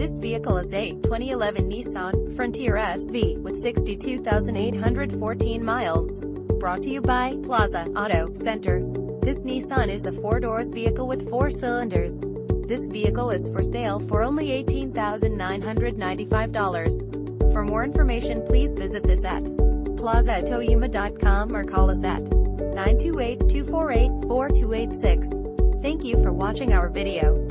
This vehicle is a 2011 Nissan Frontier SV with 62,814 miles. Brought to you by Plaza Auto Center. This Nissan is a four-doors vehicle with four cylinders. This vehicle is for sale for only $18,995. For more information please visit us at plazaautoyuma.com or call us at 928-248-4286. Thank you for watching our video.